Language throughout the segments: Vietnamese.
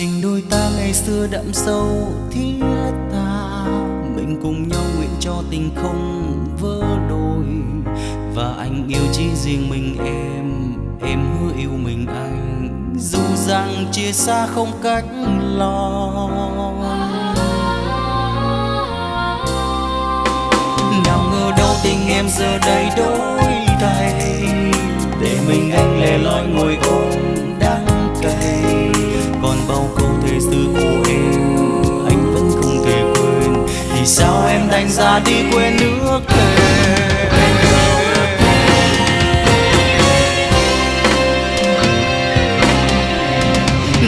Tình đôi ta ngày xưa đậm sâu thiết tha. Mình cùng nhau nguyện cho tình không vỡ đôi. Và anh yêu chỉ riêng mình em em hứa yêu mình anh. Dù rằng chia xa không cách lo nào ngờ đâu tình em giờ đây đổi thay để mình anh lẻ loi ngồi ôm. Anh đành ra đi quên nước thề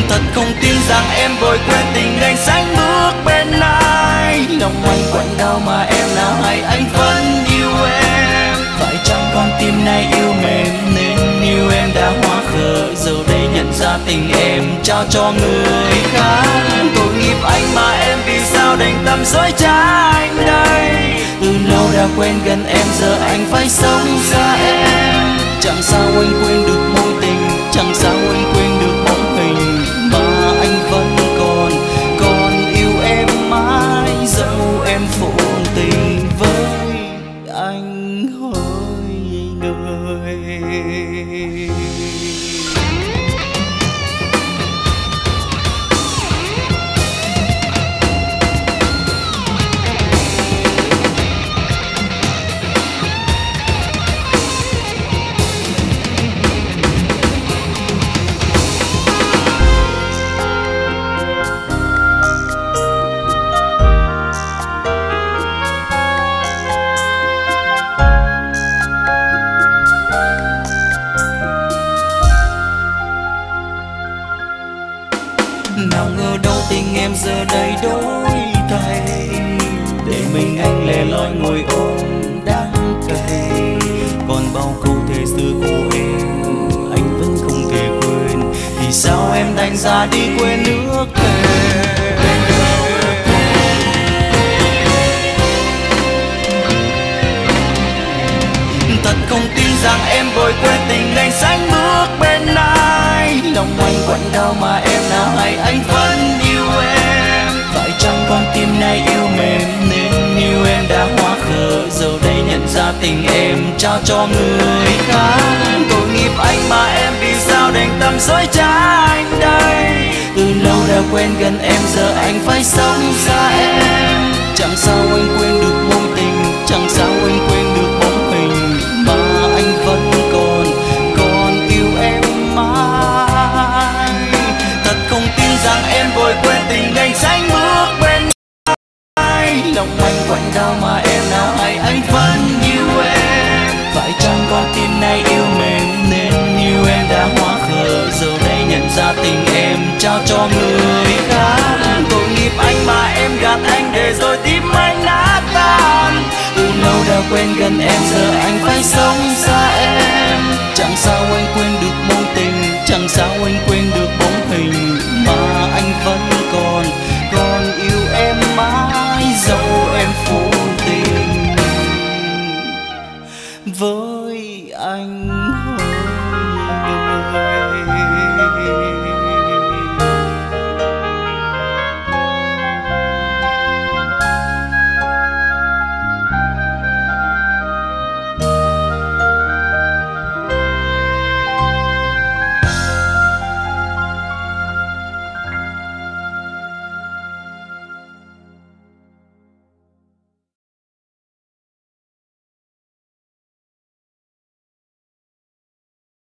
thật không tin rằng em vội quên tình anh sánh bước bên ai. Lòng anh quặn đau mà em nào hay anh vẫn yêu em. Phải chăng con tim này yêu mềm nên yêu em đã hóa khờ? Giờ đây nhận ra tình em trao cho người khác. Tội nghiệp anh mà em vì sao đành tâm dối trá Quên gần em giờ anh phải sống xa em. Chẳng sao anh quên được nào ngờ đâu tình em giờ đây đổi thay. Để mình anh lẻ loi ngồi ôm đắng cay. Còn bao câu thề xưa của em, anh vẫn không thể quên. Thì sao em đành ra đi quên nước thề thật không tin rằng em vội quên tình anh con yêu mềm nên yêu em đã hóa khờ. Giờ đây nhận ra tình em trao cho người khác. Tội nghiệp anh mà em vì sao đành tâm dối trá anh đây? Từ lâu đã quen gần em, giờ anh phải sống xa em. Chẳng sao anh quên được mối Tin nay yêu mến nên yêu em đã hóa khờ, giờ đây nhận ra tình em trao cho người khác. Tội nghiệp anh mà em gạt anh để rồi tim anh đã tan. Từ lâu đã quen gần em, giờ anh phải sống xa em. Chẳng sao anh quên được mối tình, chẳng sao anh quên